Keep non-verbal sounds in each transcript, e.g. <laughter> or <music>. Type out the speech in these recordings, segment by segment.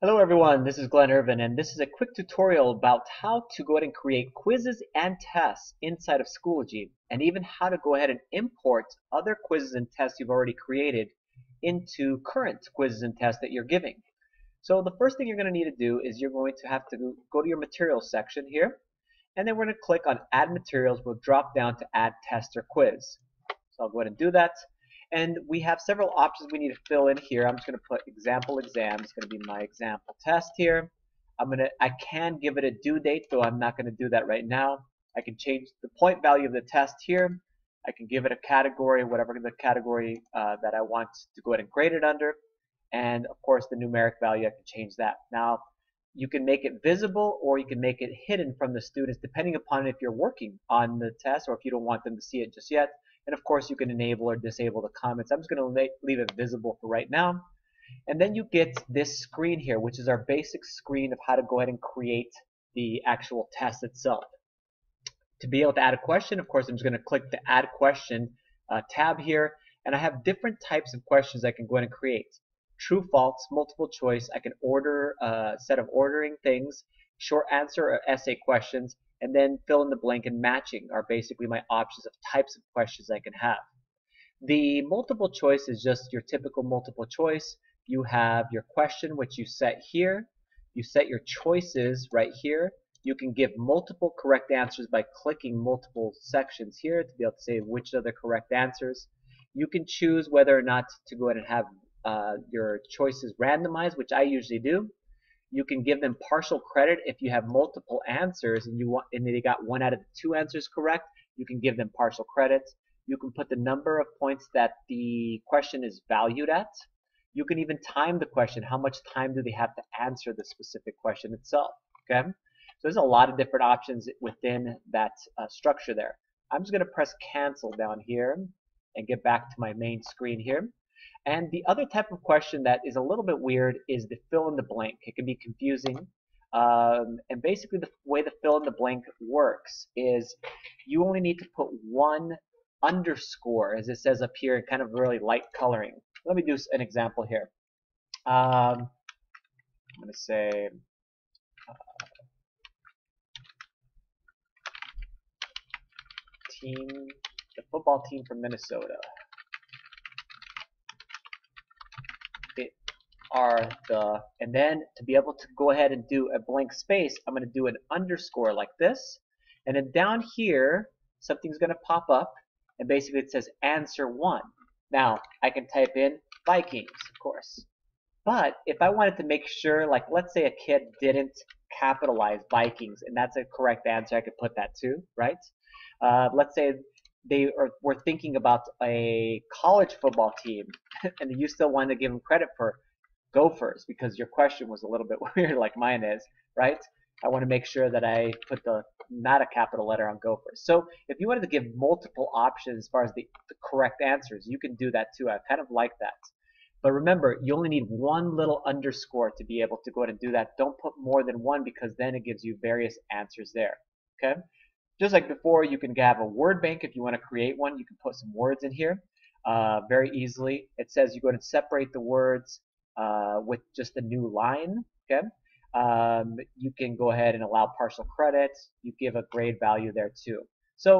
Hello everyone, this is Glenn Irvin and this is a quick tutorial about how to go ahead and create quizzes and tests inside of Schoology and even how to go ahead and import other quizzes and tests you've already created into current quizzes and tests that you're giving. So the first thing you're going to need to do is you're going to have to go to your materials section here and then we're going to click on add materials. We'll drop down to add test or quiz. So I'll go ahead and do that. And we have several options we need to fill in here. I'm just going to put example exam. It's going to be my example test here. I'm going to, I can give it a due date, though I'm not going to do that right now. I can change the point value of the test here. I can give it a category, whatever the category uh, that I want to go ahead and grade it under. And of course, the numeric value, I can change that. Now, you can make it visible or you can make it hidden from the students depending upon if you're working on the test or if you don't want them to see it just yet. And of course, you can enable or disable the comments. I'm just going to leave it visible for right now. And then you get this screen here, which is our basic screen of how to go ahead and create the actual test itself. To be able to add a question, of course, I'm just going to click the Add Question uh, tab here. And I have different types of questions I can go ahead and create. True, false, multiple choice. I can order a uh, set of ordering things, short answer or essay questions, and then fill in the blank and matching are basically my options of types of questions I can have. The multiple choice is just your typical multiple choice. You have your question which you set here. You set your choices right here. You can give multiple correct answers by clicking multiple sections here to be able to say which are the correct answers. You can choose whether or not to go ahead and have uh, your choices randomized, which I usually do. You can give them partial credit if you have multiple answers and you want and they got one out of the two answers correct. You can give them partial credit. You can put the number of points that the question is valued at. You can even time the question. How much time do they have to answer the specific question itself? Okay. So there's a lot of different options within that uh, structure there. I'm just going to press cancel down here and get back to my main screen here. And the other type of question that is a little bit weird is the fill in the blank. It can be confusing. Um, and basically the way the fill in the blank works is you only need to put one underscore, as it says up here, in kind of really light coloring. Let me do an example here. Um, I'm going to say uh, team, the football team from Minnesota. Are the, and then to be able to go ahead and do a blank space, I'm going to do an underscore like this. And then down here, something's going to pop up, and basically it says answer one. Now, I can type in Vikings, of course. But if I wanted to make sure, like let's say a kid didn't capitalize Vikings, and that's a correct answer, I could put that too, right? Uh, let's say they are, were thinking about a college football team, <laughs> and you still want to give them credit for Gophers because your question was a little bit <laughs> weird like mine is, right? I want to make sure that I put the not a capital letter on Gophers. So if you wanted to give multiple options as far as the, the correct answers, you can do that too. I kind of like that. But remember, you only need one little underscore to be able to go ahead and do that. Don't put more than one because then it gives you various answers there. Okay? Just like before, you can have a word bank if you want to create one. You can put some words in here uh, very easily. It says you go ahead and separate the words uh, with just a new line. Okay, um, you can go ahead and allow partial credit. You give a grade value there too. So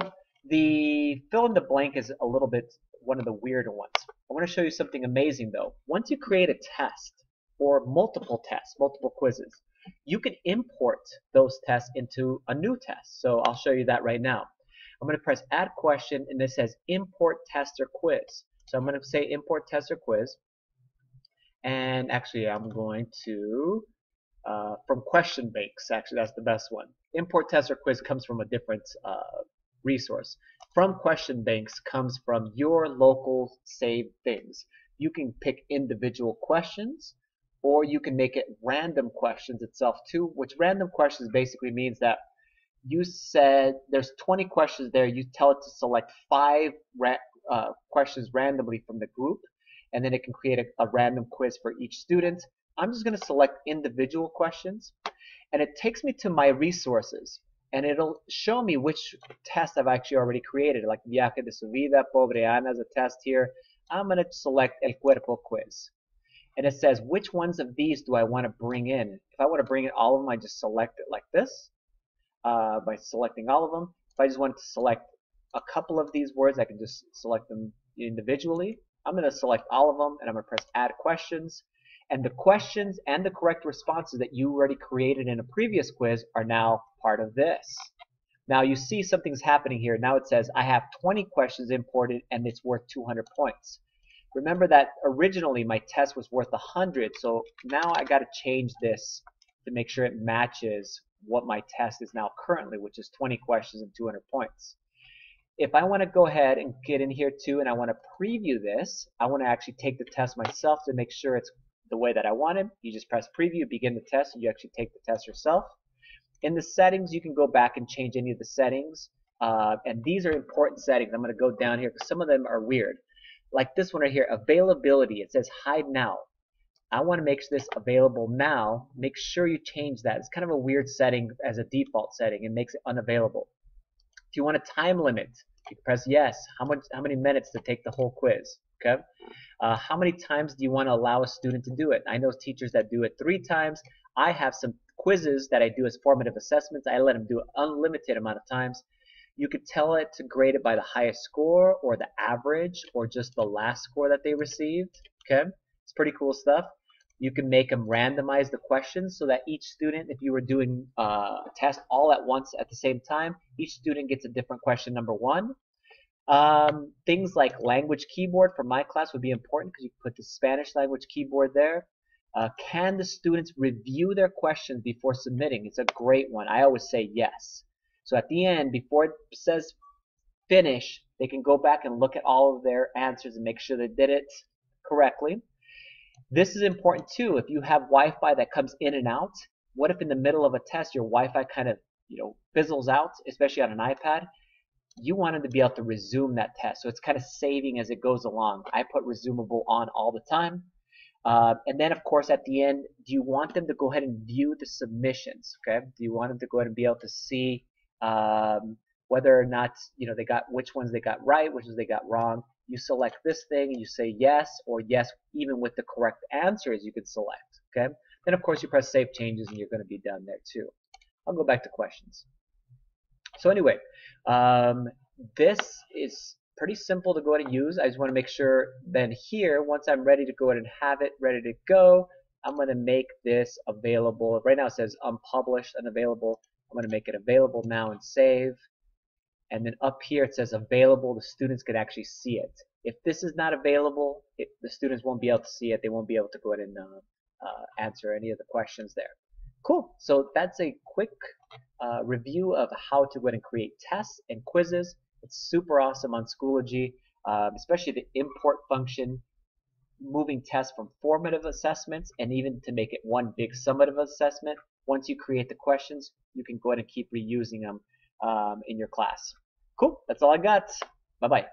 the fill in the blank is a little bit one of the weirder ones. I want to show you something amazing though. Once you create a test or multiple tests, multiple quizzes, you can import those tests into a new test. So I'll show you that right now. I'm going to press add question and this says import test or quiz. So I'm going to say import test or quiz and actually I'm going to uh, from question banks actually that's the best one. Import test or quiz comes from a different uh, resource. From question banks comes from your local saved things. You can pick individual questions or you can make it random questions itself too which random questions basically means that you said there's 20 questions there you tell it to select five ra uh, questions randomly from the group and then it can create a, a random quiz for each student. I'm just going to select individual questions and it takes me to my resources and it'll show me which test I've actually already created like Viaje de su vida, Pobre Ana as a test here. I'm going to select El Cuerpo quiz. and it says which ones of these do I want to bring in. If I want to bring in all of them, I just select it like this uh, by selecting all of them. If I just want to select a couple of these words, I can just select them individually. I'm going to select all of them and I'm going to press add questions. And the questions and the correct responses that you already created in a previous quiz are now part of this. Now you see something's happening here. Now it says I have 20 questions imported and it's worth 200 points. Remember that originally my test was worth 100, so now I got to change this to make sure it matches what my test is now currently, which is 20 questions and 200 points. If I want to go ahead and get in here too and I want to preview this, I want to actually take the test myself to make sure it's the way that I want it. You just press preview, begin the test, and you actually take the test yourself. In the settings, you can go back and change any of the settings. Uh, and these are important settings. I'm going to go down here because some of them are weird. Like this one right here, availability. It says hide now. I want to make this available now. Make sure you change that. It's kind of a weird setting as a default setting. It makes it unavailable. If you want a time limit, you press yes. How much? How many minutes to take the whole quiz? Okay. Uh, how many times do you want to allow a student to do it? I know teachers that do it three times. I have some quizzes that I do as formative assessments. I let them do it unlimited amount of times. You could tell it to grade it by the highest score or the average or just the last score that they received. Okay, it's pretty cool stuff. You can make them randomize the questions so that each student, if you were doing uh, a test all at once at the same time, each student gets a different question number one. Um, things like language keyboard for my class would be important because you put the Spanish language keyboard there. Uh, can the students review their questions before submitting? It's a great one. I always say yes. So at the end, before it says finish, they can go back and look at all of their answers and make sure they did it correctly. This is important too. If you have Wi-Fi that comes in and out, what if in the middle of a test your Wi-Fi kind of you know fizzles out, especially on an iPad? You want them to be able to resume that test. So it's kind of saving as it goes along. I put resumable on all the time. Uh, and then, of course, at the end, do you want them to go ahead and view the submissions? Okay. Do you want them to go ahead and be able to see um, whether or not you know they got which ones they got right, which ones they got wrong? You select this thing and you say yes or yes, even with the correct answers you can select. Okay. Then, of course, you press Save Changes and you're going to be done there too. I'll go back to questions. So anyway, um, this is pretty simple to go ahead and use. I just want to make sure then here, once I'm ready to go ahead and have it ready to go, I'm going to make this available. Right now it says unpublished, unavailable. I'm going to make it available now and save. And then up here it says available. The students can actually see it. If this is not available, it, the students won't be able to see it. They won't be able to go ahead and uh, uh, answer any of the questions there. Cool. So that's a quick uh, review of how to go ahead and create tests and quizzes it's super awesome on Schoology, um, especially the import function, moving tests from formative assessments and even to make it one big summative assessment. Once you create the questions, you can go ahead and keep reusing them um, in your class. Cool, that's all I got. Bye-bye.